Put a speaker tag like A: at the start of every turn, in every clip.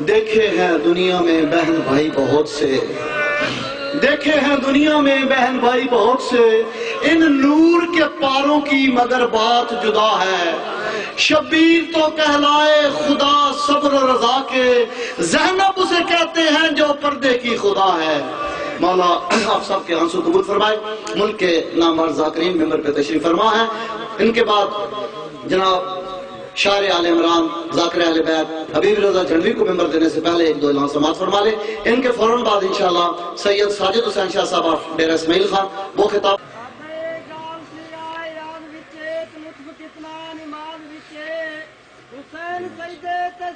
A: देखे हैं दुनिया में बहन भाई बहुत से। देखे हैं दुनिया में बहन भाई बहुत से। इन नूर के पारों की मगर बात जुदा है। शबीर तो कहलाए खुदा सब्र रजा के। जहनब उसे कहते हैं जो पर्दे की खुदा है। मौला, आप सबके आँसू कबूल फरमाए। मुल्क के नामवर जाकरीन मेंबर पे तशरीफ़ फरमा है। इनके बाद जनाब शार आल इमरान, जाकर आल बैत हबीब रजा जलवी को मेंबर देने से पहले एक दो इलाम समाज फरमा ले। इनके फ़ौरन बाद इंशाल्लाह सैयद साजिद हुसैन शाह साहब डेरा इसमाइल खान, वो खिताब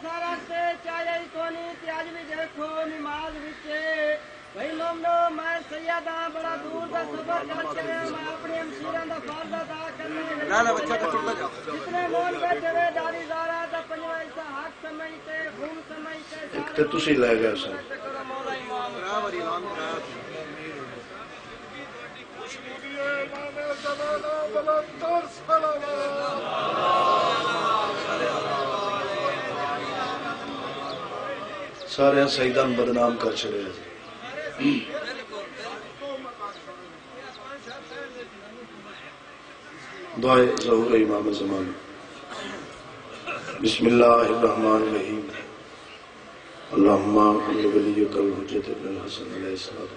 B: सारा ते चाहे कोनी ते भी देखो नमाज़ विच। ਚਾਹੇ ਕੋਨੀ ਤੇ ਅੱਜ ਵੀ ਦੇਖੋ ਨਿਮਾਜ਼ ਵਿੱਚੇ ਭਈ ਲੋਮਨੋ ਮੈਂ ਸੈਯਦਾ ਬੜਾ ਦੂਰ ਦਾ ਸਫ਼ਰ ਕਰਕੇ ਮੈਂ ਆਪਣੇ ਅਮਸ਼ੀਰਾਂ ਦਾ ਫਰਜ਼ ਅਦਾ ਕਰਨੇ ਨਾ ਨਾ ਬੱਚਾ ਤੇ ਟੁੱਟ ਜਾ ਜਿਤਨੇ ਮੋਲ ਬੈਠੇ ਵੇ ਦਾਰੀ ਜ਼ਾਰਾ ਦਾ ਪੰਜਵਾਂ ਹਿੱਸਾ ਹੱਕ ਸਮਝਤੇ ਖੂਨ ਸਮਝਤੇ
C: ਇੱਕ ਤੇ ਤੁਸੀਂ ਲੈ ਗਏ ਸਨ
B: ਮੌਲਾ ਇਮਾਮ
C: ਸਾਰਿਆਂ ਸ਼ਹੀਦਾਂ ਨੂੰ ਬਦਨਾਮ ਕਰ ਛੜਿਆ ਜੀ दुआए ज़हूर इमाम ज़मान बिस्मिल्लाहिर्रहमानिर्रहीम। अल्लाहुम्मा कुल्लु वलिय्यकल हुज्जत इब्न हसन अलैहिस्सलातु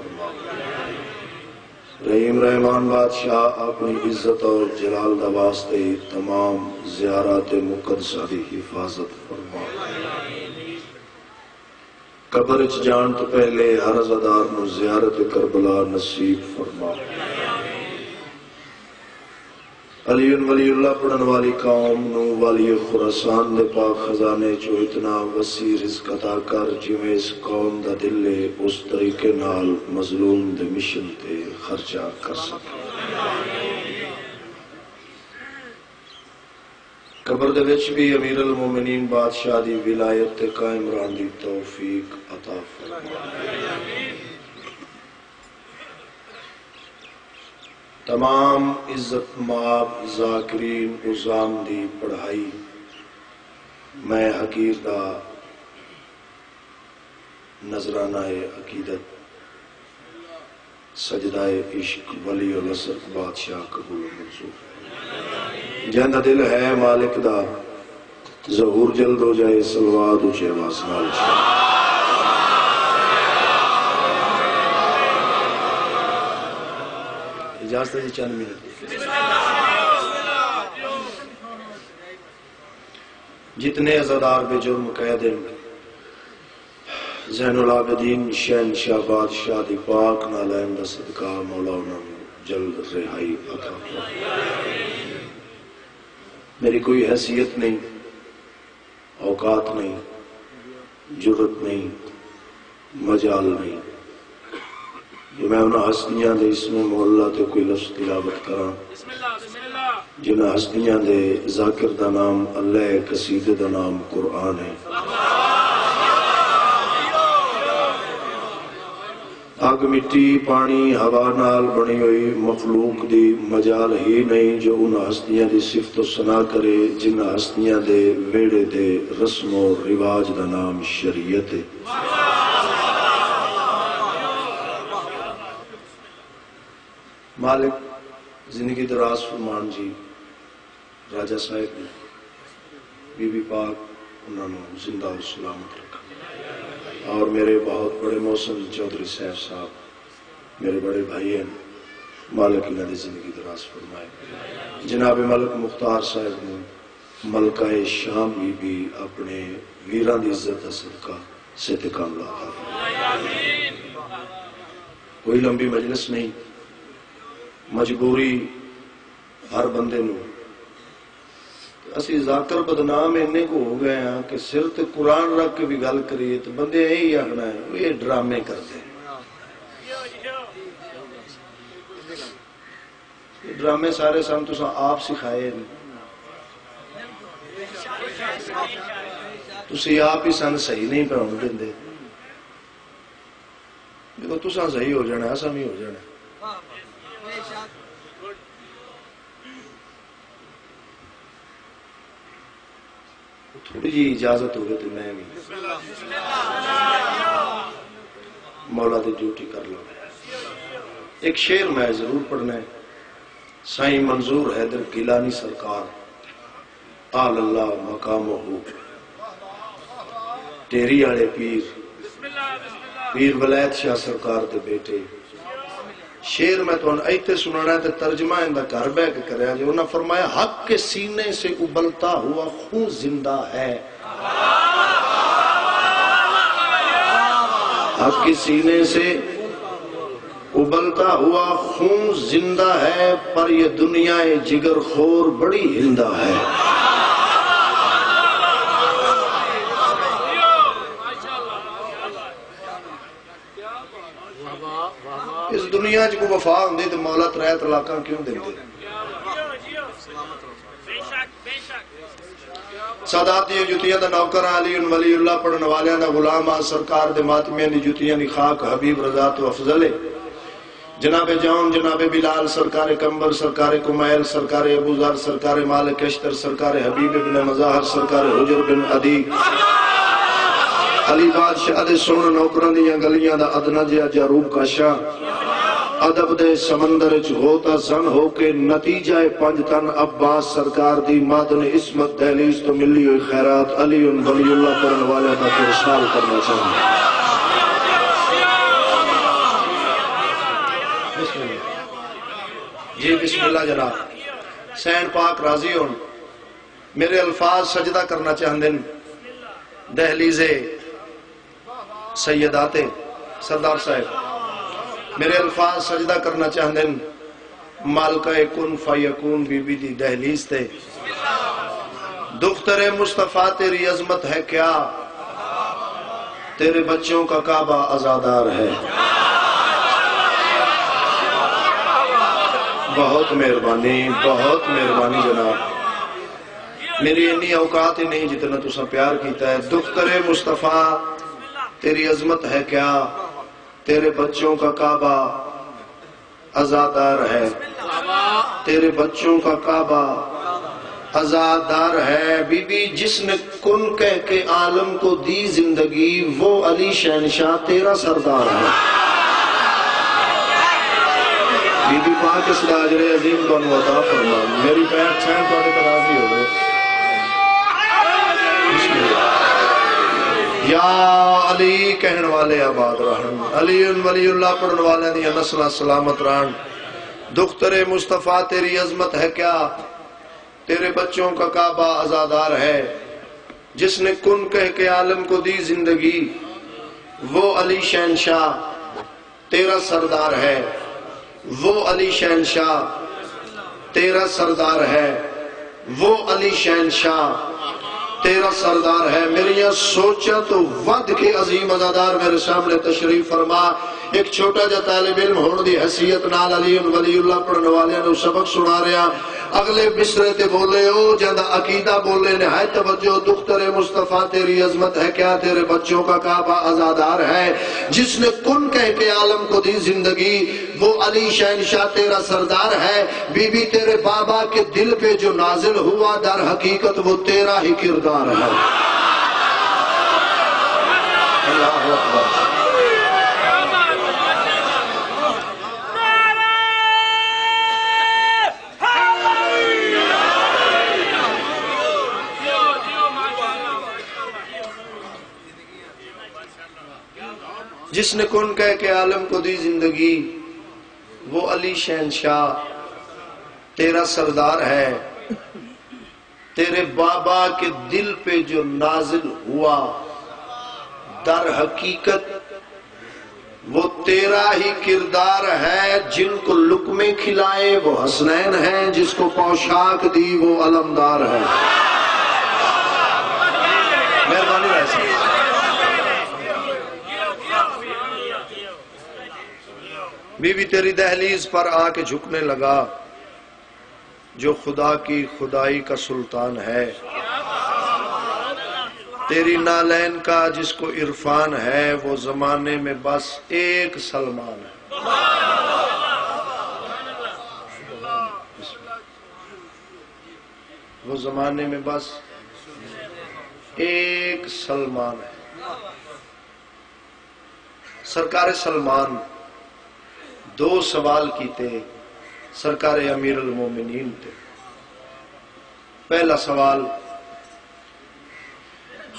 C: रहीम रहमान बादशाह अपनी इज़्ज़त और जलाल दा तमाम जियारत मुकदसा की हिफाजत फरमा। कबर च जान तो पहले हर अजादार नु जियारत करबला नसीब फरमा। अली वलीउल्लाह पढ़न वाली कौम नु वाली खुरासान दे पाक खजाने चो इतना वसी रिस्क अता कर जिवें इस कौम दा दिल उस तरीके नाल मजलूम दे मिशन ते खर्चा कर सके। कबर दे विच भी अमीर अल मोमिनीन बादशाह दी विलायत ते कायम रहन दी तौफीक अता फरमा तमाम इज़्ज़त माब जाकरीन उजाम दी पढ़ाई। मैं हकीर दा नजराना अकीदत, सजदाए इश्क, वली और नसर बादशाह कबूल मंसूर जंदा दिल है मालिक दा, जहूर जल्द हो जाए सलवाद उचे आवाज़ इजाज़त है जी, चंद मिनट। जितने अजादार बेजुर्म कैद जैनुल आबिदीन, शहन शाह बादशाह पाक नालैन दा सदका मौला जल्द रिहाई, अता मेरी कोई हैसियत नहीं, औकात नहीं, ज़रूरत नहीं, मजाल नहीं। कि मैं उन्हें हस्तियाँ दे इसमें मोहल्ला ते कोई लफ्ज तिलावत करा। जिन्हें हस्तियाँ दे जाकिर दा नाम अल्लाह कसीदे दा नाम कुरान है। अग मिट्टी पानी हवा नाल बनी हुई मखलूक दी मजाल ही नहीं जो उन हस्तियाँ दी सिफत सना करे जिन हस्तियाँ दे वेड़े दे रस्मो रिवाज का नाम शरीयत है। मालिक ज़िंदगी दराज फरमान जी राजा साहब ने बीबी पाक उन्होंने ज़िंदा और सलामत रखा। और मेरे बहुत बड़े मौसम चौधरी साहब साहब मेरे बड़े भाई हैं मालिक इन्होंने ज़िंदगी दराज फरमाए। जनाब मलक मुख्तार साहब ने मलका शाम भी, भी अपने वीर की इज़्ज़त का सदका सिद्ध कामला कोई लंबी मजलिस नहीं ਮਜਬੂਰੀ ਹਰ ਬੰਦੇ ਨੂੰ ਅਸੀਂ ਜ਼ਾਕਰ ਬਦਨਾਮ ਇੰਨੇ ਕੋ ਹੋ ਗਏ ਆ ਕਿ ਸਿਰ ਤੇ ਕੁਰਾਨ ਰੱਖ ਕੇ ਵੀ ਗੱਲ ਕਰੀਏ ਤੇ ਬੰਦੇ ਇਹੀ ਆਖਣਾ ਹੈ ਵੀ ਇਹ ਡਰਾਮੇ ਕਰਦੇ ਨੇ। ਇਹ ਡਰਾਮੇ ਸਾਰੇ ਸਾਨੂੰ ਤੁਸੀਂ ਆਪ ਸਿਖਾਏ ਨੇ ਤੁਸੀਂ ਆਪ ਹੀ ਸਾਨੂੰ ਸਹੀ ਨਹੀਂ ਪੜਾਉਣ ਦਿੰਦੇ ਜਦੋਂ ਤੁਸੀਂ ਸਹੀ ਹੋ ਜਾਣਾ ਅਸਾਂ ਵੀ ਹੋ ਜਾਣਾ थोड़ी जी इजाज़त होगी तो मैं भी। मौला की ड्यूटी कर लो। एक शेर मैं ज़रूर पढ़ना है। साई मंजूर हैदर गिलानी सरकार, आल अल्लाह मकाम हो टेरी वाले पीर पीर वलैत शाह सरकार के बेटे। शेर मैं तुम इतने सुनाना है तर्जमा इनका घर बह के फरमाया, हक के सीने से उबलता हुआ खून ज़िंदा है। हक के सीने से उबलता हुआ खून ज़िंदा है, पर ये दुनिया जिगर खोर बड़ी हिंदा है इस दुनिया च कोई वफा होंगी तो मौला त्रै तलाक क्यों देते सादात दी जुतियाँ दा नौकर अली उन वली उल्ला पढ़न वालियाँ दा गुलाम आ सरकार दे मातमियाँ दी जुतियाँ दी खाक हबीब रजा तो अफजल है जनाब जौन जनाब बिलाल सरकार कंबर सरकार कुमैल सरकार अबूजर सरकार मालिक अश्तर सरकार हबीब बिन मजाहर सरकार हुजर बिन अदी अली बादशाह दे सोने नौकरां दी गलियाँ दा अदना जिया जारूब काशा ਅਦਬ ਦੇ ਸਮੁੰਦਰ 'ਚ ਹੋ ਤਾਂ ਜ਼ਨ ਹੋ ਕੇ ਨਤੀਜਾ ਪੰਜ ਤਨ ਅब्बास ਸਰਕਾਰ ਦੀ ਮਾਦਨ ਇਸਮਤ ਦਹਿਲੀਜ਼ ਤੋਂ ਮਿਲੀ ਹੋਈ ਖੈਰਾਤ ਅਲੀ ਉਨ ਵਲੀਉੱਲਾ ਕਰਨ ਵਾਲਿਆਂ ਦਾ ਇਰਸ਼ਾਦ ਕਰਨਾ ਚਾਹੁੰਦਾ ये बिस्मिल्ला जनाब सैन पाक राज़ी हो मेरे अल्फाज सजदा करना चाहते हैं दहलीजे सैयदाते सरदार साहब मेरे अल्फाज सजदा करना चाहते हैं। मालका कुन फयकून, बीबी दी दहलीज ते। दुख्तर मुस्तफ़ा, तेरी अजमत है क्या? तेरे बच्चों का काबा आजादार है। बहुत मेहरबानी बहुत मेहरबानी जनाब। मेरी इन्नी औकात ही नहीं जितना तुसा प्यार किया है। दुख्तरे मुस्तफ़ा, तेरी अजमत है क्या? तेरे बच्चों का काबा आजादार है। तेरे बच्चों का काबा आजादार है। बीबी जिसने कुन कह के आलम को दी ज़िंदगी, वो अली शहनशाह तेरा सरदार है। बीबी पाक इस लाजरे अजीम को अता फरमा मेरी पैर छह पे राज़ी हो गए। या अली कहन वाले आबाद रहन अली वलीउल्लाह पढ़न वाले दी नस्ल सलामत रहन। दुख्तरे मुस्तफ़ा, तेरी अजमत है क्या? तेरे बच्चों का काबा आजादार है। जिसने कुन कह के आलम को दी ज़िंदगी, वो अली शहनशाह, तेरा सरदार है। वो अली शहनशाह, तेरा सरदार है। वो अली शहनशाह तेरा सरदार है मेरिया सोचा तो वध के अजीम अजादार मेरे सामने तशरीफ़ फरमा। एक छोटा जा तालिब इल्म होने की नाल अली वलीउल्लाह पढ़ने वाले सबक सुना रहा। अगले बिस्तरे ते बोले, ओ जदा अकीदा बोले ने है तवज्जो, दुख्तरे मुस्तफ़ा, तेरी अजमत है क्या? तेरे बच्चों का काबा आजादार है। जिसने कुन कह के आलम को दी ज़िंदगी, वो अली शहनशाह तेरा सरदार है। बीबी तेरे बाबा के दिल पे जो नाजिल हुआ, दर हकीकत वो तेरा ही किरदार है। अल्लाह अकबर। जिसने कौन कह के आलम को दी ज़िंदगी, वो अली शहनशाह, तेरा सरदार है। तेरे बाबा के दिल पे जो नाजिल हुआ, दर हकीकत, वो तेरा ही किरदार है। जिनको लुकमे खिलाए, वो हसनैन है। जिसको पोशाक दी, वो अलमदार है मेहरबानी भाई साहब बीवी तेरी दहलीज पर आके झुकने लगा, जो खुदा की खुदाई का सुल्तान है। तेरी नालैन का जिसको इरफान है, वो जमाने में बस एक सलमान है। वो जमाने में बस एक सलमान है। सरकार सलमान दो सवाल कीते, सरकार अमीर मोमिनीन थे पहला सवाल,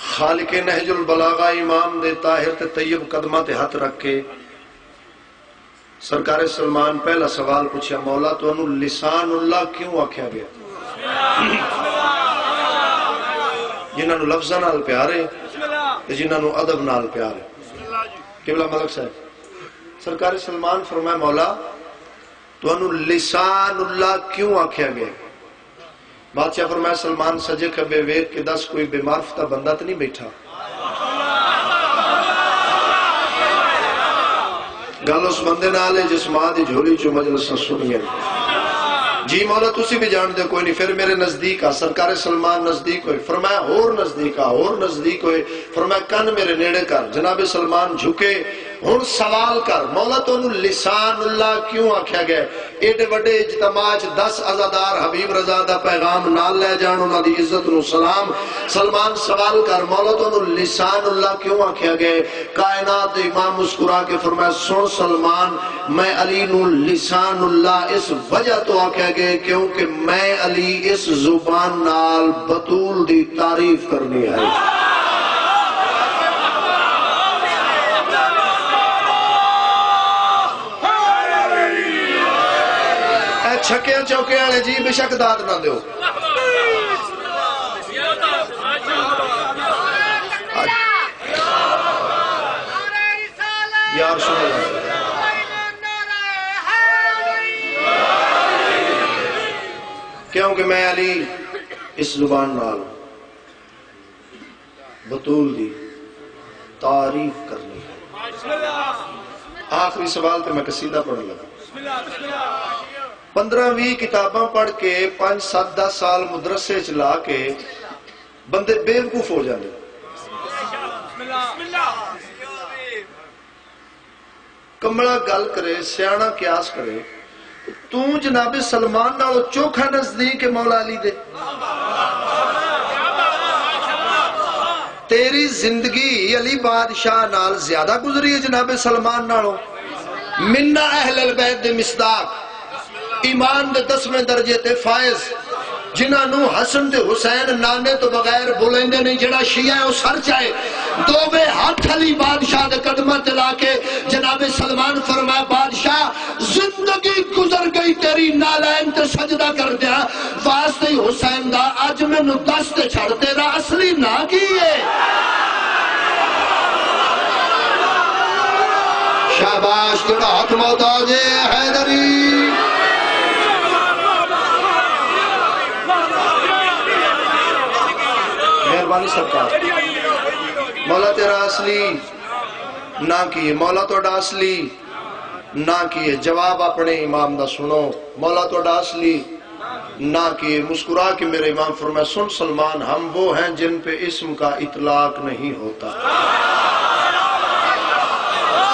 C: खालिक नहजुल बलागा इमाम दे ताहिर ते तैयब कदमा ते हथ रख। के सरकार सलमान, पहला सवाल पूछा मौला तो लिसान उल्ला क्यों आख्या गया? जिन्होंने लफ्जा नाल प्यार है जिन्होंने अदब नाल प्यार है। किबला मलक साहब? सरकार सलमान फरमाया मौला तो लिसान उल्ला क्यों आख्या गया? बादशाह फरमाया सलमान सजे खबे वेख के दस, कोई बेमारफता बंदा तो नहीं बैठा। गल उस बंदे नाल है जिस माँ की झोली चो मजलसा सुनिए जी मौला, तुसी भी जानते कोई नहीं, फिर मेरे नज़दीक आ, सरकार सलमान नज़दीक होए फरमाया होर नज़दीक आ, होर नज़दीक होए फरमाया कन मेरे नेड़े कर। जनाबे सलमान झुके हूँ सवाल कर, मौला तो लिसान उल्ला क्यों आख्या गया? एडे बड़े इजतमा च दस अजादार हबीब रजा का पैगाम नाल लै जान उन्होंने इज़्ज़त नु सलाम। सलमान, सवाल कर, मौला तो लिसान उल्ला क्यों आख्या गया? कायनात इमाम मुस्कुरा के फरमाया, सुन सलमान, मैं अली नु लिसान उल्ला इस वजह तो आख्या गया क्योंकि मैं अली इस ज़ुबान नाल बतूल दी तारीफ़ करनी है छक्या चौके वाले जी बेशक दाद ना दो क्योंकि मैं अली इस ज़ुबान नाल बतूल दी तारीफ़ करनी है आखिरी सवाल तो मैं कसीदा पढ़ने लगा पंद्रह भी किताबा पढ़ के पाँच सत दस साल मुदरसे च ला के बंदे बेवकूफ़ हो जाते कमला गल करे, सियाणा क्यास करे, तू जनाबे सलमान नालों चोखा नज़दीक मौला अली दे। तेरी ज़िंदगी अली बादशाह ज़्यादा गुजरी है जनाबे सलमान नालों। मिन्ना अहल बैत दे मिसदाक। ईमान दे दसवें दर्जे ते फायज। जिन्होंने हसन ते हुसैन नाने तो बगैर बुलेंदे नहीं जड़ा शिया है सर चाहे दोवे हाथ अली बादशाह दे कदम चला के जनाबे सलमान फरमाया बादशाह, ज़िंदगी गुजर गई, तेरी नालैन ते सजदा कर दिया वास्ते हुसैन दा अज मैनू दस ते छड़, तेरा असली ना की है? शाबाश, तेरा हाथ मोहताज है हैदरी। मेहरबानी सरकार मौला तेरा असली ना किए मौला तो असली ना किए जवाब अपने इमाम दा सुनो मौला तो असली ना किए मुस्कुरा के मेरे इमाम फरमाया सुन सलमान हम वो हैं जिन पे इस्म का इतलाक नहीं होता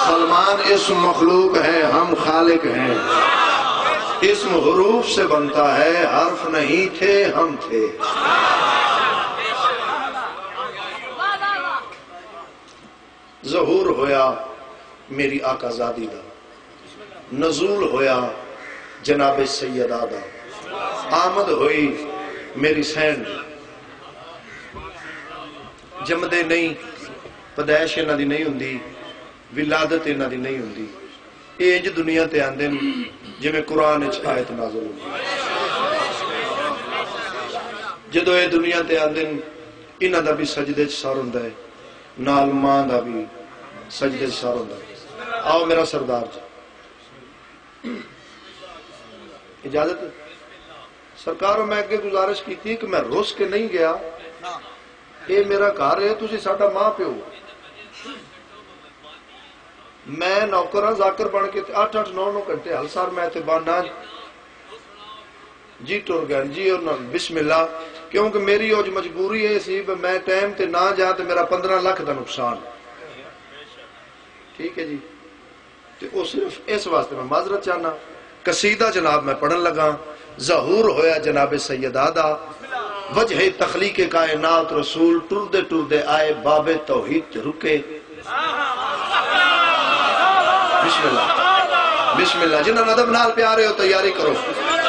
C: सलमान इस मखलूक है हम खालिक हैं इस्म हरूफ से बनता है हर्फ नहीं थे हम थे जहूर होया, मेरी आकाजादी का नजूल होया, जनाब सैदा का आमद हो मेरी सहन जमदे नहीं, पदैश इन्ह की नहीं होंगी विलादत इन्ह की नहीं होंगी एज दुनिया से आते हैं जिमें कुरान आयत नाजुल जो ये दुनिया से आते इन्हों का भी सजदे सर हों नाल माँ का भी सजदे सर होता आओ मेरा सरदार जी इजाज़त सरकार मैं अगे गुजारिश की कि मैं रुस के नहीं गया ये मेरा घर है तुम साडा माँ प्यो मैं नौकर हाँ जाकर बन के अठ अठ नौ नौ घंटे हल सर मैं बाना जी टुर गए जी और बिस्मिल्ला क्योंकि मेरी उज मजबूरी ये सी मैं टाइम ते ना जा तो मेरा पंद्रह लाख का नुकसान। ठीक है जी? ते वो सिर्फ़ इस वास्ते मैं माजरत चाहना। कसीदा जनाब मैं पढ़न लगा। जहूर होया जनाब सैयदा दा वजह तखलीक कायनात रसूल टुरदे टुरदे आए, बाबे तौहीद रुके। बिस्मिल्लाह। बिस्मिल्लाह। जिन्हों नदम नाल प्यारे हो तैयारी करो।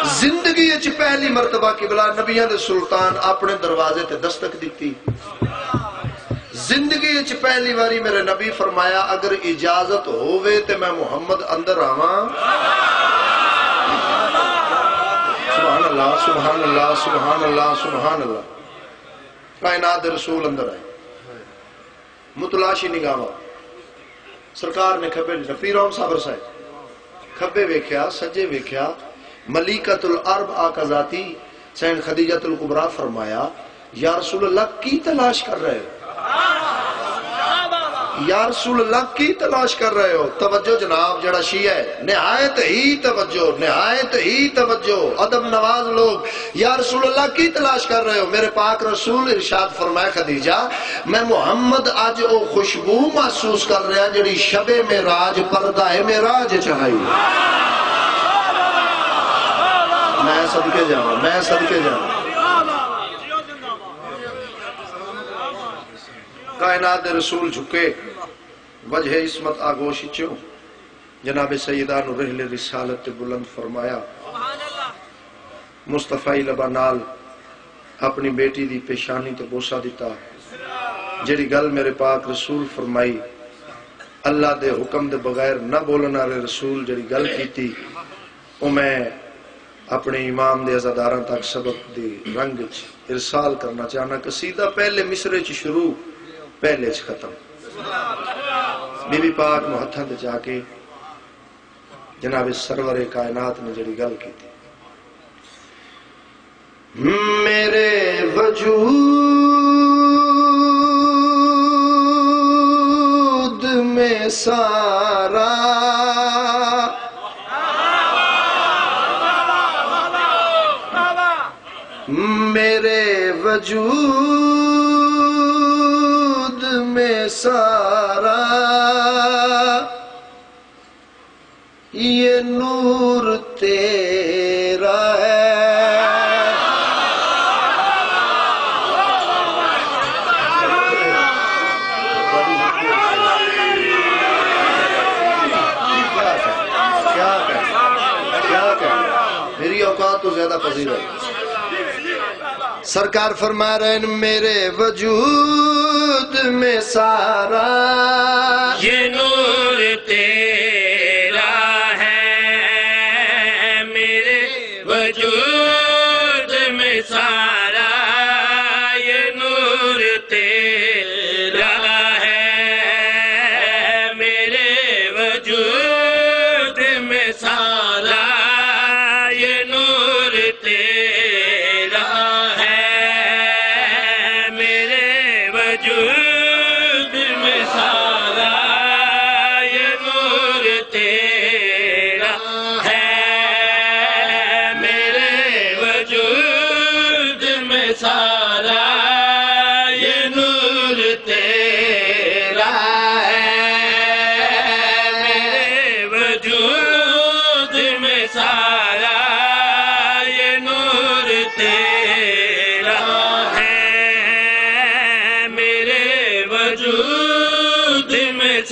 C: ज़िंदगी पहली मरतबा किबला नबिया दे सुल्तान अपने दरवाजे ते दस्तक दी ज़िंदगी पहली बारी मेरे नबी फरमाया, अगर इजाज़त होवे ते मैं मुहम्मद अंदर आवा। सुभान अल्लाह सुभान अल्लाह सुभान अल्लाह कायनात रसूल अंदर आए। मुतलाशी निगाह सरकार ने खब्बे रफी राम साहब खब्बे वेख्या, सज्जे वेख्या मलिकतुल अरब आकाजाती सैन खदीजतुल कुबरा फरमाया, या की तलाश कर रहे हो? या की तलाश कर रहे हो? तवज्जो जनाब, जड़ा शी है, निहायत ही तवज्जो, निहायत ही तवज्जो, अदब नवाज़ लोग, या की तलाश कर रहे हो? मेरे पाक रसूल इरशाद फरमाया खदीजा, मैं मोहम्मद आज ओ खुशबू महसूस कर रहा, जड़ी शबे में राज पर्दा है में राज चढ़ाई। मैं सदके जावा मैं सदके जावा कायनात रसूल झुके, वजह इसमत आगोश चो जनाब सईदा रहले रिसालत बुलंद फरमाया मुस्तफाई लबा नाल अपनी बेटी दी पेशानी ते बोसा दिता। जेड़ी गल मेरे पाक रसूल फरमाई, अल्लाह दे हुक्म दे बगैर न बोलने वाले रसूल जेड़ी गल कीती ओ मैं अपने इमाम दे अजादारां तक सबक दी रंग इरसाल करना चाहना कसीदा पहले मिसरे च शुरू, पहले च खत्म। बीबी पाक नु हथा ते जाके जनाब सरवरे कायनात ने जड़ी गल की मेरे वजूद में सारा वजूद में सारा। ये नूर तेरा? मेरी औकात तो ज़्यादा पजीर है। सरकार फरमा रहे मेरे वजूद में सारा।
D: ये नूर तेरा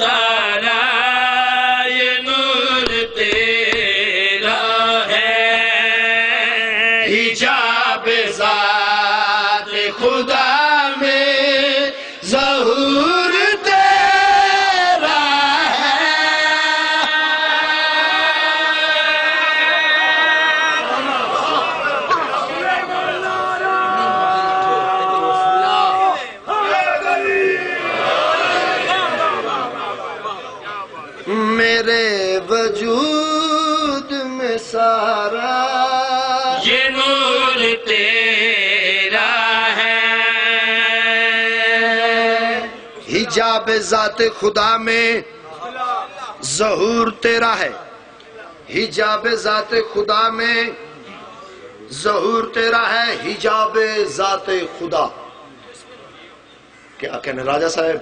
D: वजूद में
C: जात खुदा में जहूर तेरा है। हिजाब जात खुदा में जहूर तेरा है, हिजाब जात खुदा। क्या कहने राजा साहब?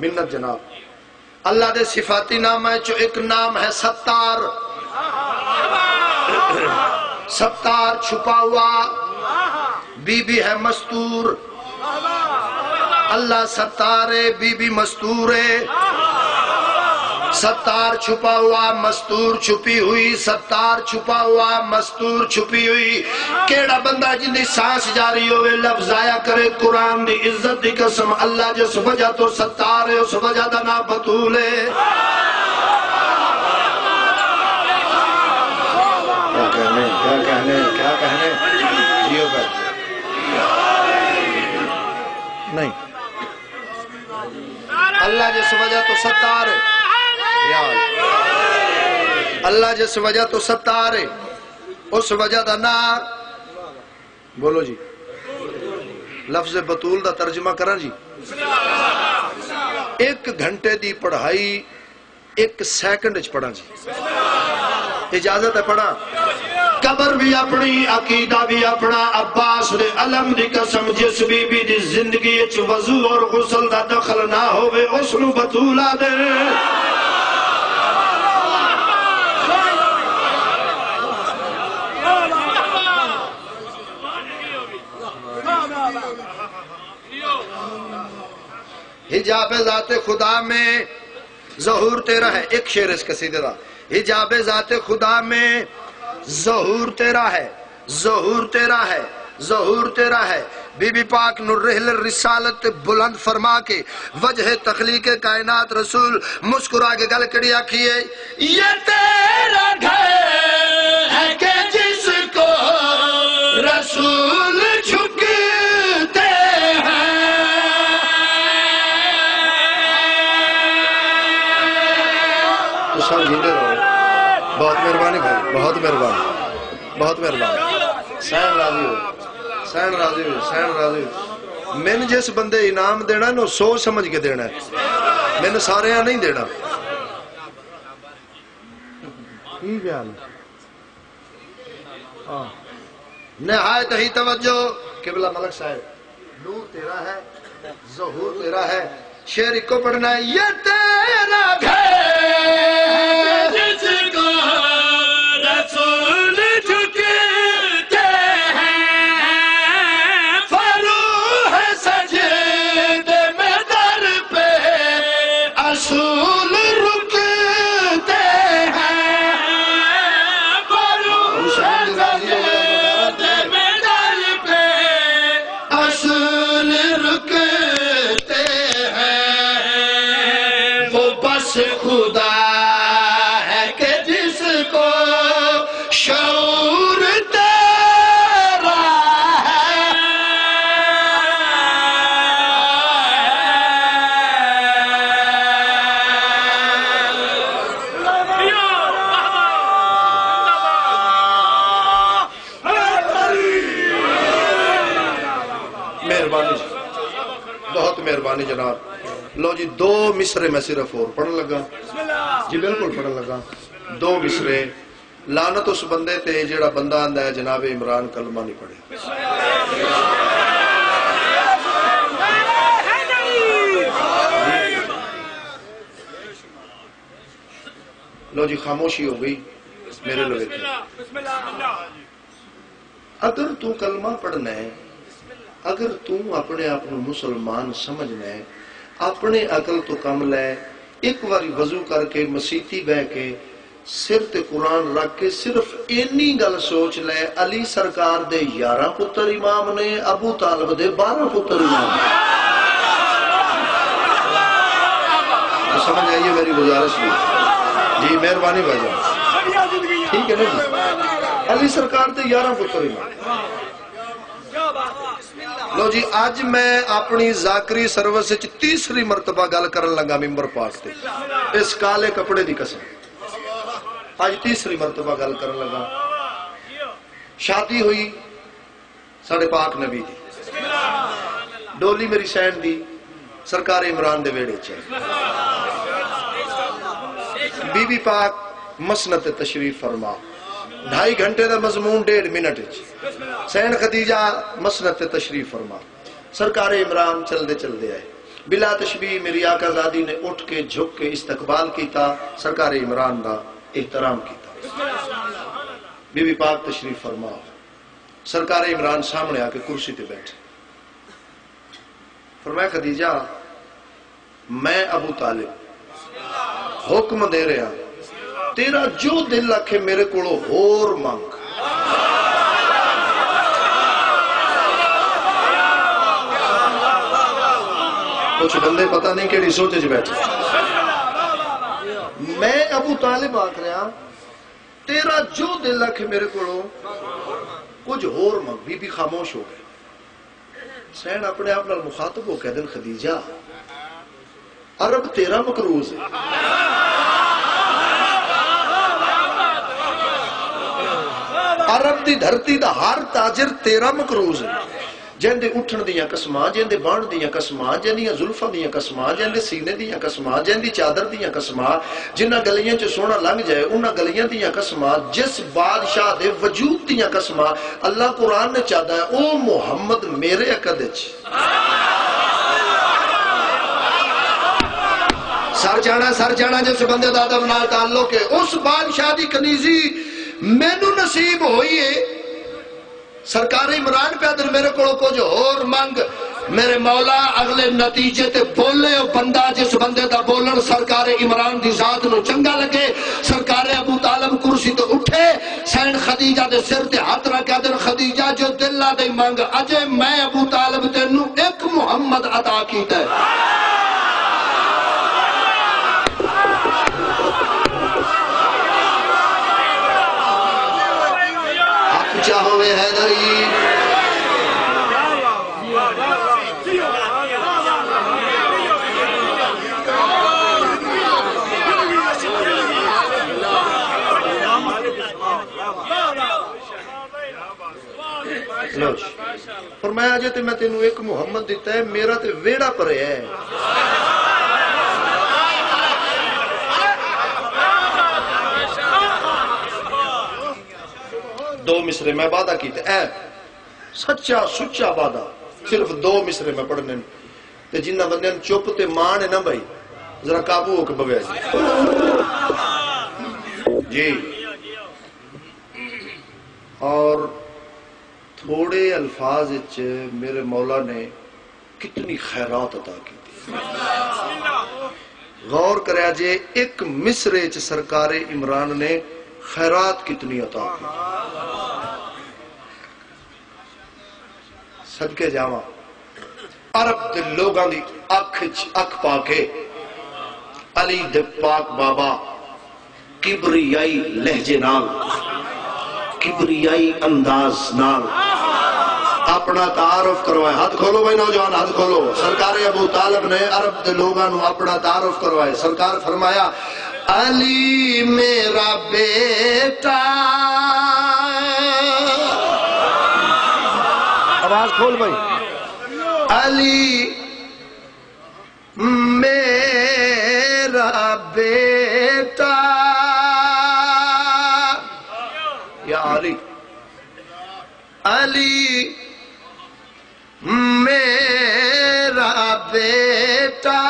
C: मिन्नत जनाब। अल्लाह दे सिफाती नाम है, जो एक नाम है सत्तार। सत्तार छुपा हुआ, बीबी है मस्तूर। अल्लाह सत्तार है बीबी मस्तूर। है सत्तार छुपा हुआ, मस्तूर छुपी हुई। सत्तार छुपा हुआ, मस्तूर छुपी हुई। केड़ा बंदा जिंदी सांस जारी होवे, लफ्ज आया करे, कुरान दी इज़्ज़त दी कसम, अल्लाह जिस वजह तो सत्तार है, उस वजह दा नाम बतूल है। नहीं। अल्लाह जिस वजह तो सत्तार अल्लाह जिस वजह तो सत्तार उस वजह का ना बोलो जी। लफ्ज बतूल का तर्जमा करा जी। एक घंटे की पढ़ाई एक सैकंड च पढ़ा जी। इजाज़त है पढ़ा? कबर भी अपनी, अकीदा भी अपना, अब्बास दे अलम दी कसम, जिस बीबी दी ज़िंदगी वज़ू और गुसल दा दखल ना होवे उस नु बतूला दे। हिजाब जाते खुदा में जहूर तेरा है, एक शेर इस कसीदे का हिजाब जाते खुदा में जहूर तेरा है, जहूर तेरा है, जहूर तेरा है। बीबी पाक नुर्रहल रिसालत बुलंद फरमा के, वजह तखलीक कायनात रसूल मुस्कुरा के गल कड़िया किए ये तेरा घर है बहुत मेहरबानी। सैन राज़ी हो सैन राज़ी हो सैन राज़ी। हो मैंने जिस बंदे इनाम देना ना सोच समझ के देना है। मैंने सारे नहीं देना। की नहायत ही तवज्जो। किबला मलक साहब। नूर तेरा है जहूर तेरा है। शेर को पढ़ना है ये तेरा घर।
D: जिसको
C: जी, दो मिसरे मैं सिर्फ़ और पढ़न लगा। जी, बिल्कुल पढ़न लगा। दो मिसरे। लानत उस बंदे ते जेड़ा बंदा आंदा है जनाब इमरान कलमा नहीं पढ़े। लो जी, खामोशी हो गई मेरे लगे अगर तू कलमा पढ़ना है, अगर तू अपने आप मुसलमान समझना है अपने अकल तो कम लै। एक बारी वज़ू करके, मसीती बह के सिर ते कुरान रख के सिर्फ़ इन्नी गल सोच ले, अली सरकार दे 11 पुत्र इमाम ने, अबू तालब दे 12 पुत्र इमाम तो समझ आइए मेरी गुजारिश भी? जी, मेहरबानी भाईजान ठीक है ना अली सरकार दे 11 पुत्र इमाम। लो जी ਅੱਜ ਮੈਂ ਆਪਣੀ ਜ਼ਾਕਰੀ ਸਰਵਿਸ ਵਿੱਚ ਤੀਸਰੀ ਮਰਤਬਾ ਗੱਲ ਕਰਨ ਲੱਗਾ ਮਿੰਬਰ ਪਾਕ ਤੇ ਇਸ ਕਾਲੇ ਕੱਪੜੇ ਦੀ ਕਸਮ ਅੱਜ ਤੀਸਰੀ ਮਰਤਬਾ ਗੱਲ ਕਰਨ ਲੱਗਾ ਸ਼ਾਦੀ ਹੋਈ ਸਾਡੇ ਪਾਕ ਨਬੀ ਦੀ ਡੋਲੀ ਮੇਰੀ ਸੈਨ ਦੀ ਸਰਕਾਰ ਇਮਰਾਨ ਦੇ ਵਿਹੜੇ 'ਚ ਹੈ। ਬੀਬੀ ਪਾਕ ਮਸਨਤ ਤੇ ਤਸ਼ਰੀਫ ਫਰਮਾ ढाई घंटे का मजमून, डेढ़ मिनट सैन खदीजा मसनत तशरीफ़ फरमा। सरकार इमरान चलते चलते आए। बिला तशबी मेरी आकाजादी ने उठ के, झुक के इस्तकबाल किया सरकार इमरान का एहतराम किया बीबी पाक तशरीफ़ फरमा। सरकार इमरान सामने आके कुर्सी ते बैठे। फरमाया खदीजा, मैं अबू तालिब, हुक्म दे रहा। तेरा जो दिल आखे मेरे को कुछ बंदे पता नहीं केड़ी सोच च बैठे। मैं अबू तालिब आख रहा, तेरा जो दिल आखे मेरे को कुछ होर मंग। बीबी खामोश हो गए। सैन अपने आप नाल मुखातब हो कह दिन खदीजा, अरब तेरा मकरूज है। ਅਰਬ ਦੀ ਧਰਤੀ ਦਾ ਹਰ ਤਾਜਰ ਤੇਰਾ ਮਕਰੂਜ਼ ਹੈ ਜਿੰਦੇ ਉੱਠਣ ਦੀਆਂ ਕਸਮਾਂ ਜਿੰਦੇ ਬਾਣ ਦੀਆਂ ਕਸਮਾਂ ਜਿੰਦੀਆਂ ਜ਼ੁਲਫਾਂ ਦੀਆਂ ਕਸਮਾਂ ਜਿੰਦੇ ਸੀਨੇ ਦੀਆਂ ਕਸਮਾਂ ਜਿੰਦੀ ਚਾਦਰ ਦੀਆਂ ਕਸਮਾਂ ਜਿਨ੍ਹਾਂ ਗਲੀਆਂ 'ਚ ਸੋਹਣਾ ਲੰਘ ਜਾਏ ਉਹਨਾਂ ਗਲੀਆਂ ਦੀਆਂ ਕਸਮਾਂ ਜਿਸ ਬਾਦਸ਼ਾਹ ਦੇ ਵਜੂਦ ਦੀਆਂ ਕਸਮਾਂ ਅੱਲਾਹ ਕੁਰਾਨ ਨੇ ਚਾਹਦਾ ਹੈ ਉਹ ਮੁਹੰਮਦ ਮੇਰੇ ਅਕਦ 'ਚ ਸਰ ਜਾਣਾ ਸਰ ਜਾਣਾ ਜਿਸ ਬੰਦੇ ਦਾ ਅਦਬ ਨਾਲ ਤਾਲੁਕ ਹੈ ਉਸ ਬਾਦਸ਼ਾਹ ਦੀ ਕਨੀਜ਼ੀ मैनू नसीब हो। सरकारी इमरान पैदल मेरे को कुछ होर मंग। मेरे मौला अगले नतीजे ते बोले बंदा जिस बंदे का बोलन सरकार इमरान की जात न चंगा लगे, सरकार अबू तालब कुर्सी तो उठे, सैन खदीजा के सिर ते हाथ रख दिन, खदीजा जो दिल ला दे मंग अजय मैं अबू तालब तेन एक मुहम्मद अदा किया ਫਰਮਾਇਆ ਜੇ ਤੇ ਮੈਂ ਤੈਨੂੰ ਇੱਕ ਮੁਹੰਮਦ ਦਿੱਤਾ ਹੈ ਮੇਰਾ ਤੇ ਵਿਹੜਾ ਭਰਿਆ ਹੈ दो मिसरे मैं वादा किया ऐ सच्चा सुच्चा वादा सिर्फ दो मिसरे मैं पढ़ने ते जिन्ना बंदे चुप ते मां ने ना भाई जरा काबू होके बगैर जी और थोड़े अल्फाज मेरे मौला ने कितनी खैरात अदा की गौर कराया जे एक मिसरे च सरकार इमरान ने खैरात कितनी अता की सदके जावा। अरब के लोगां दी अख अख पा के अली दे पाक बाबा किबरियाई लहजे नाल किबरियाई अंदाज नाल। अपना तारुफ करवाए। हाथ खोलो भाई नौजवान हाथ खोलो। सरकार अबू तालब ने अरब के लोगों अपना तारुफ करवाए। सरकार फरमाया अली मेरा बेटा। आवाज़ खोल भाई। अली मेरा बेटा। या अली? अली मेरा बेटा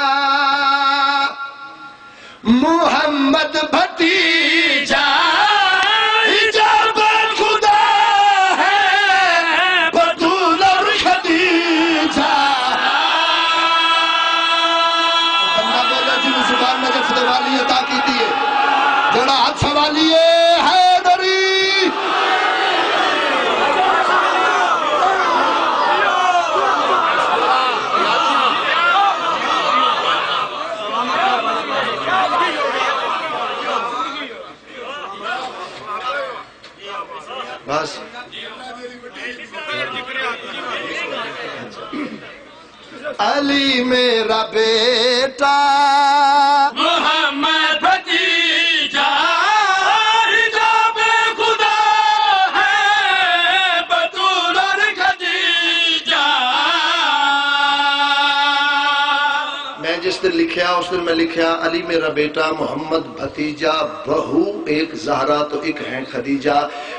C: मैं लिखा, अली मेरा बेटा मोहम्मद भतीजा, बहू एक जहरा तो एक है खदीजा।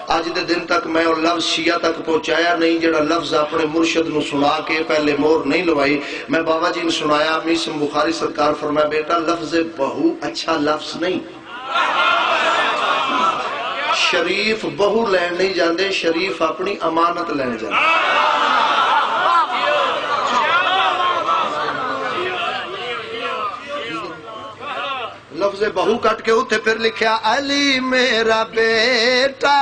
C: अज के दिन तक मैं वो लफ्ज शिया तक पहुँचाया नहीं, जेड़ा लफ्ज अपने मुर्शद नु सुना के पहले मोर नहीं लवाई। मैं बाबा जी ने सुनाया मीसम बुखारी सरकार फरमाया, बेटा, लफ्ज बहू अच्छा लफ्ज नहीं। शरीफ बहू लैन नहीं जाते शरीफ अपनी अमानत लैन जाते लफ्ज बहू कट के उ फिर लिखा अली मेरा बेटा।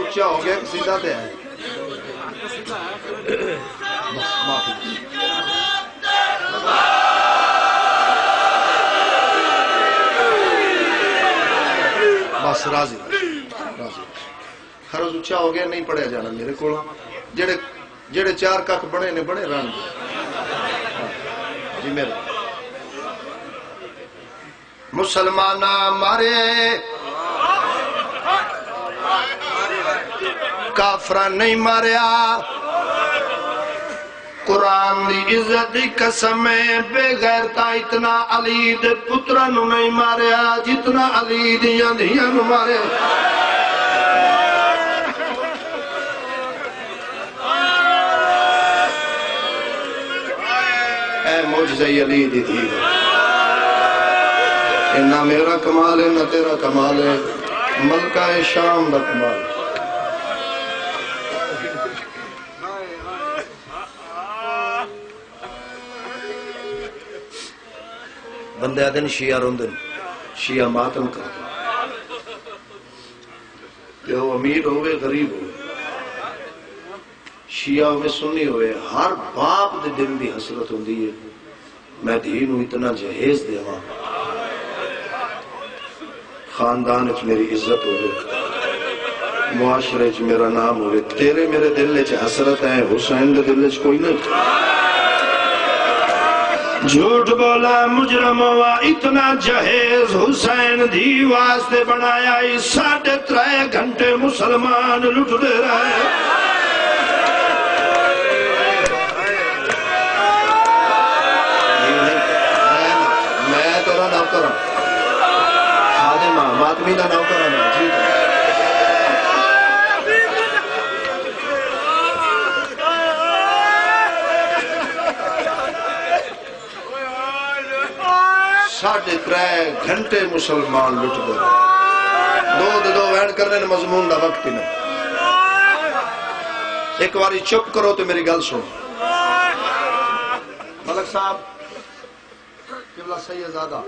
C: ऊँचा हो गया, सीधा ते है। बस, राज़ी। राज़ी। फ़र्ज़ ऊँचा हो गया, नहीं पढ़िया जाना मेरे को जेड़े चार कख बने ने बने रहन जी मेरे। मुसलमाना काफरा नहीं मारिया। कुरान दी इज़्ज़त दी कसम है बेगैरता इतना अली पुत्रा नहीं मारिया, जितना अली दियाँ धियाँ नु मारे ऐ मुझसे अली दी थी। ना मेरा कमाल है, ना तेरा कमाल है। मलका है शाम का कमाल। बंदे आते शिया रोंदे शिया मातम करते ते वो अमीर गरीब होवे शिया होवे सुन्नी होवे हर बाप दे दिल दी हसरत होंदी है। मैं धी नू इतना जहेज देवा। खानदान च मेरी इज़्ज़त होवे। मुआशरे च मेरा नाम होवे। तेरे मेरे दिल च हसरत है हुसैन दे दिल च कोई नहीं झूठ बोला मुजरम हुआ, इतना जहेज हुसैन दी वास्ते बनाया साढ़े त्रै घंटे मुसलमान लुटते रहे। मैं तेरा नौकर खादिमा, मातमी का नौकर मैं जी साढ़े त्रै घंटे मुसलमान लुट गए। दो दे दो वैन करने मजमून का वक्त ही नहीं। एक बार चुप करो तो मेरी गल सुनो। मलक साहब, किबला सही है ज़्यादा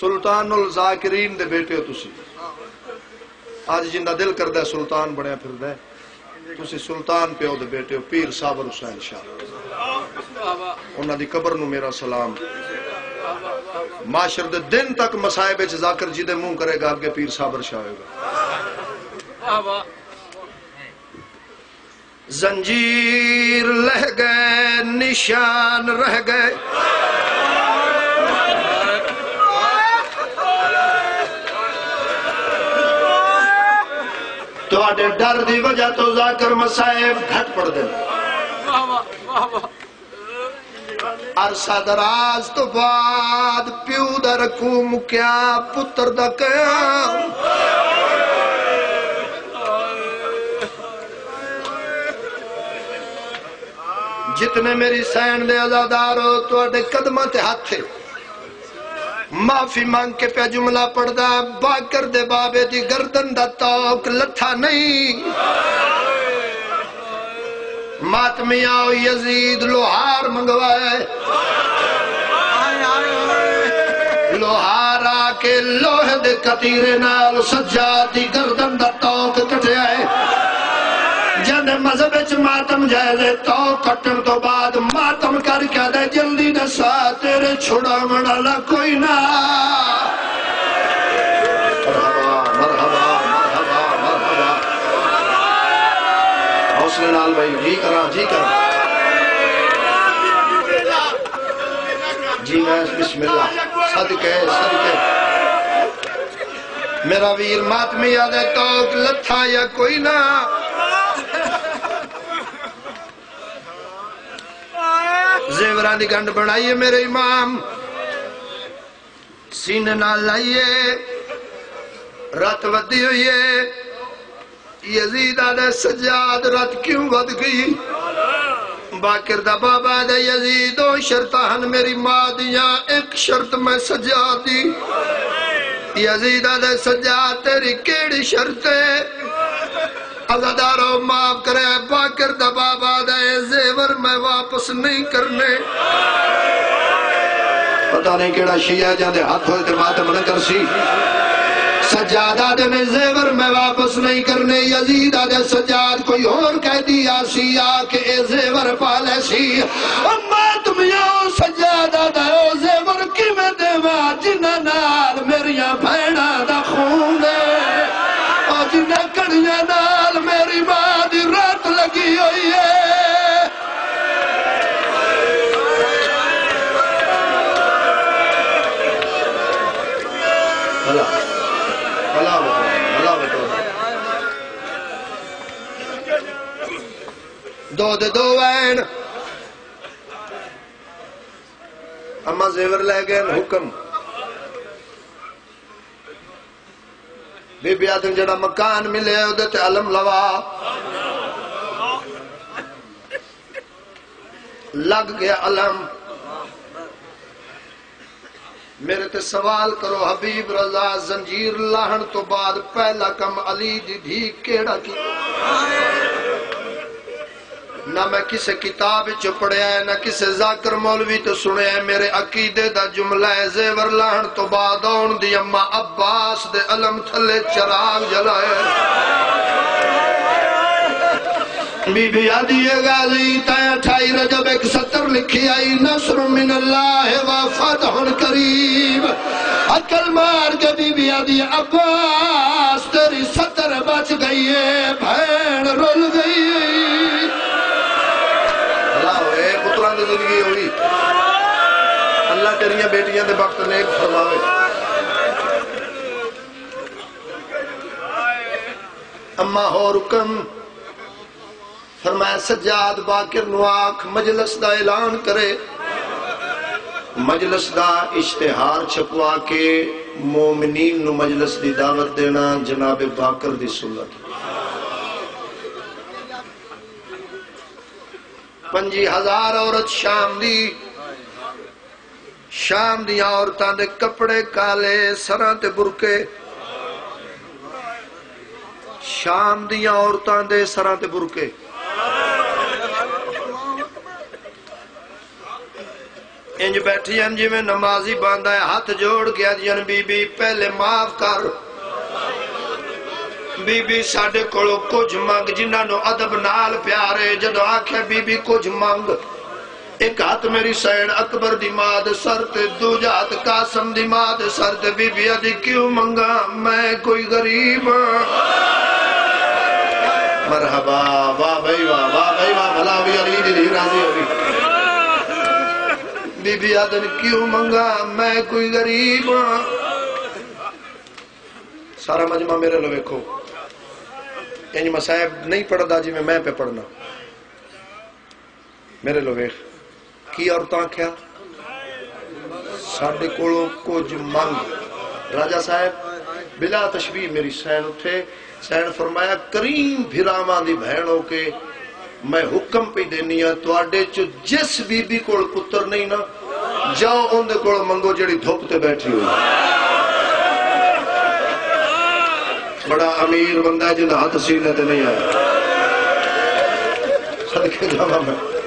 C: सुल्तान उल जाकिरीन दे बेटे हो तुसी। आज ज़िंदा दिल कर दे सुल्तान बने फिर दे तुसी सुल्तान प्यो दे बेटे हो, पीर साबर हुसैन शाह। उन्होंने कबर नु मेरा सलाम। माशर के दिन तक मसायब जाकर जिदे मुँह करेगा अगे पीर साबर शाह जंजीर लह गए, निशान रह गए। डर की वजह तो जाकर मसाए घट पड़ गए ਅਰਸਾ ਦਰਾਜ ਤੋਂ ਬਾਅਦ ਪਿਓ ਦਾ ਰਕੂ ਮੁਕਿਆ ਪੁੱਤਰ ਦਾ ਕਿਆ ਜਿਤਨੇ ਮੇਰੀ ਸੈਨ ਦੇ ਅਜ਼ਾਦਾਰ ਹੋ ਤੁਹਾਡੇ ਕਦਮਾਂ ਤੇ ਹੱਥ ਹੈ माफी मांग के पे जुमला पढ़दा बाकर दे बाबे दी गर्दन दा तौक लथा नहीं मातमिया यजीद लोहार मंगवाए। लोहार आके लोहे दे कतीरे नाल सज्जा दी गर्दन दा तौक कटिया है जन मज़हब च मातम जायजे तो कटन तो बाद मातम कर क्या दे, जल्दी दसा, तेरे छुड़ावण वाला कोई ना मरहबा मरहबा मरहबा मरहबा हौसले नाल भाई, जी करा जी करा। जी, मैं बिस्मिल्लाह। सदके सदके। मेरा वीर मातमी याद है तो लथा या कोई ना। जेवरा की गंढ बनाइए मेरे इमाम। सीने नाल लाइए। रत वधी हुई है यजीद आदे सजाद रत क्यों वध गई? बाकिर बाबा दे यजीदो शर्तां हन मेरी माँ दियाँ एक शर्त मैं सजा दी। यजीद आदे सजा तेरी केड़ी शर्त है? अजादारो माफ़ करे, बाकर बाबा दे जेवर मैं वापस नहीं करने। पता नहीं केड़ा शिया जांदे हाथ होए न करसी सजादा दे ने जेवर मैं वापस नहीं करने। यजीद दे सजाद कोई और कह दिया सी आके ए जेवर पाले सी अम्मा, तुम सजादा दा अम्मा जेवर ले गए, हुक्म। बीबी आदम जड़ा मकान मिले ओदे ते अलम लवा। लग गया अलम। मेरे ते सवाल करो, हबीब रजा जंजीर लाहन तो बाद पहला कम अली दी धी केड़ा की? ना मैं किसे किताब च पढ़िया ना किसे जाकर मौलवी तो सुनिया है। मेरे अकीदे दा जुमला है, जेवर लाहन तो बाद आउन दी अम्मा अब्बास दे अलम थले चराग जलाए बीबी आदि गाली, तय लिखी आई, नसर मिन अल्लाह व फतहुन करीब। अकल मार के बीबी आदि अब्बास, तेरी सत्तर बच गई है बेटियाँ दे वक्त नेक फरमावे अम्मा हो रुकम फरमाया सज्जाद बाकिर नु आख मजलस दा ऐलान करे मजलस दा इश्तिहार छपवा के मोमिनीन मजलस दी दावत देना जनाबे बाकर दी सुन्नत पंजी हज़ार औरत शाम दी शाम दी औरतां दे कपड़े काले सरां बुरके शाम दी औरतां दे सरां बुरके इंज बैठी जिवें नमाजी बांदा है हाथ जोड़ के आदियन बीबी पहले माफ़ कर बीबी साडे कोलों कुछ मंग जिन्हां नु अदब नाल प्यार है जदों आखे बीबी कुछ मंग एक हाथ मेरी सैन अकबर दी माँ दे सर ते दूजा हाथ कासम दी माँ दे सर ते बीबी आदि क्यों मंगा? मैं कोई गरीब। मरहबा, वाह भाई, वाह वाह भाई, वाह, भला भी अली, दी राज़ी होगी बीबी आदन क्यों मंगा? मैं कोई गरीब। सारा मजमा मेरे लो वेखो। इंज मसाहब नहीं पढ़दा जिवें मैं पे पढ़ना। मेरे लो वेख। की औरत आख्या साढ़े को कुछ मंग राजा साहब बिना तशबी मेरी सैन उठे सैन फरमाया करीम फिरावान की बहन हो के मैं हुक्म भी देनी हाँ चो जिस बीबी को पुत्र नहीं ना जाओ उनके को मंगो जी धुप से बैठी हुई बड़ा अमीर बंदा ज़िंदा हथ सीने नहीं आया सदके जावा मैं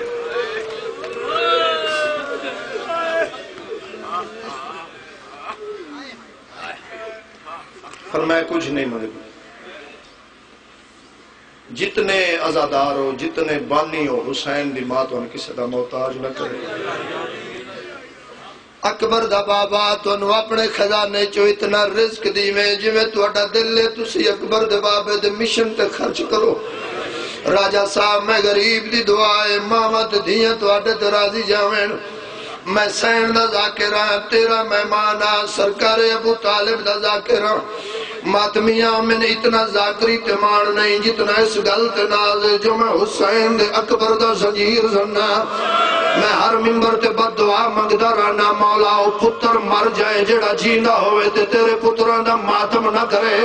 C: फरमाया कुछ नहीं मगर। जितने आजादार हो, जितने बानी हो, हुसैन की माँ तुम किसी का मोहताज न करे। अकबर का बाबा तुम अपने खजाने चो इतना रिस्क दीवे जिमें थोड़ा दिल है तुम अकबर के बाबे के मिशन से खर्च करो। राजा साहब, मैं गरीब की दुआ है मावत धियाँ राज़ी जावेन मैं सैन का जाकिर तेरा मेहमान आ, सरकार अबू तालिब का जाकिर मातमिया मैंने इतना जाकरी ते मान नहीं जितना इस गल नाज जो मैं हुसैन दे अकबर का जंजीर सन्ना। मैं हर मिंबर ते बद दुआ मंगदा रहना मौला, ओ पुत्र मर जाए, जेड़ा जींदा होवे ते तेरे पुत्रां दा मातम ना करे।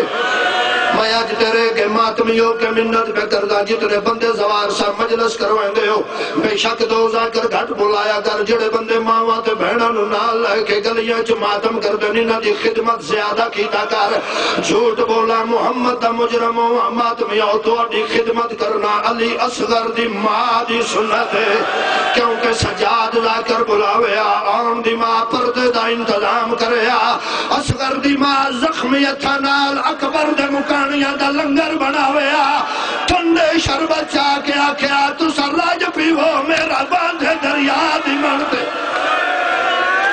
C: मैं आज तेरे के मातम यो के मिन्नत पे करदा, जितने बंदे जवार सा मजलिस करवांदे हो। बेशक दो जाकर घट बुलाया कर, जेड़े बंदे मावा ते बहना नु नाल लेके गलियाँ च मातम करदे ने ना दी खिदमत ज़्यादा कीता कर। झूठ बोला मोहम्मद दा मुजरम ओ मातम यो तोडी खिदमत करना अली असगर दी माँ दी सुन्नत है। क्योंकि सजाद जाकर बुलावया आन दी माँ पर्दे इंतज़ाम करया असगर दी माँ जख्मी हथा नाल अकबर दे मुकानिया दा लंगर बनावया ठंडे शरबत चा के आख्या तुसा रज पीवो मेरा बांधे दरिया दी मनते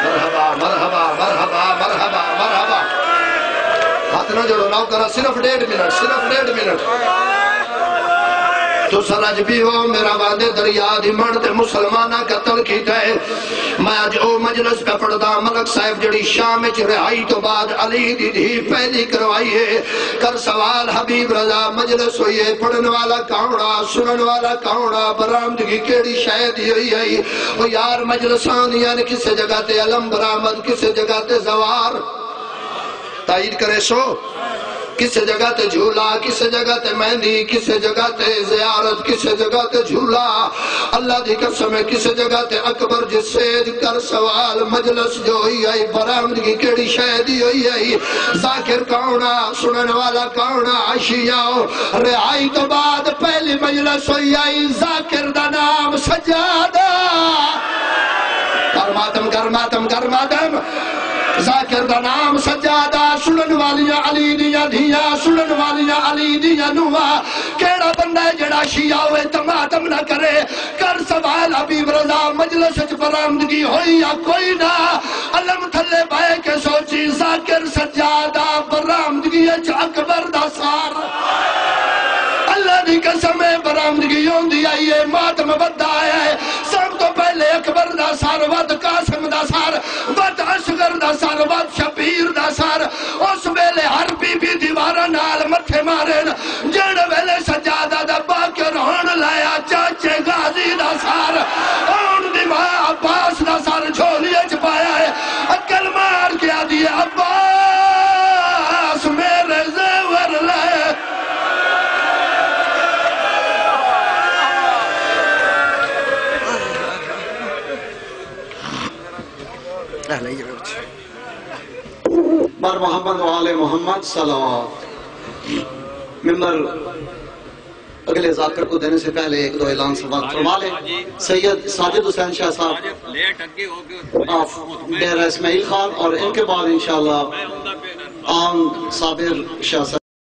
C: मरहबा मरहबा मरहबा मरहबा मरहबा हाथ ना जोड़ो नाव करा सिर्फ़ डेढ़ मिनट सिर्फ़ डेढ़ मिनट तो सरज भी हो मेरा वादे दरिया मन ते मुसलमाना कत्ल कीता। है मैं अज ओ मजलिस पे पढ़दा मलक साहब जड़ी शाम विच रिहाई तो बाद अली दी धी पहली करवाई है। कर सवाल हबीब रजा मजलिस हुई है, पढ़न वाला कौड़ा, सुनन वाला कौड़ा, बरामदगी केड़ी शायद हुई है। ओ यार मजलिसां दियाँ किसे जगह ते अलम बरामद, किसे जगह ते जवार। ताईद करे सो। किसी जगह ते झूला, किसी जगह ते मेहंदी, किसी जगह ते जियारत, किसी जगह ते झूला? अल्लाह दी कसम है, किसी जगह ते अकबर जिसे कर सवाल मजलिस जो हुई आई, बरामदगी केड़ी शायद ही हुई आई। जाकिर कौना सुनन वाला कौना आशियाओ रिहाई तो बाद पहली मजलिस हुई आई, जाकिर दा नाम सजादा कर मातम कर मातम कर मातम। जाकिर दा नाम सजादा सुनन वालियाँ अली दियाँ धियाँ, सुनन वालियाँ अली दियाँ नुआ केड़ा बंदा है जेड़ा शिया होए तमातम ना करे? कर सवाल हबीब रजा, मजलिस च बरामदगी होई या कोई ना? अलम थल्ले बाए के सोची, जाकिर सजादा बरामदगी च अकबर दा सार। अल्लाह दी कसम है, बरामदगी होंदी आई है, मातम आया है। सब तो पहले अकबर दा सर वद सर वद असगर दा सर शबीर दा उस वेले हर बीबी दीवारा नाल मथे मारे जेड़ वेले
A: मोहम्मद वाले मोहम्मद सलावत मेंबर अगले जाकर को देने से पहले एक दो ऐलान समाप्त फरमा ले। सैयद साजिद हुसैन शाह साहब।
D: हो
A: डेरा इस्माइल खान और इनके बाद इंशाल्लाह आम साबिर शाह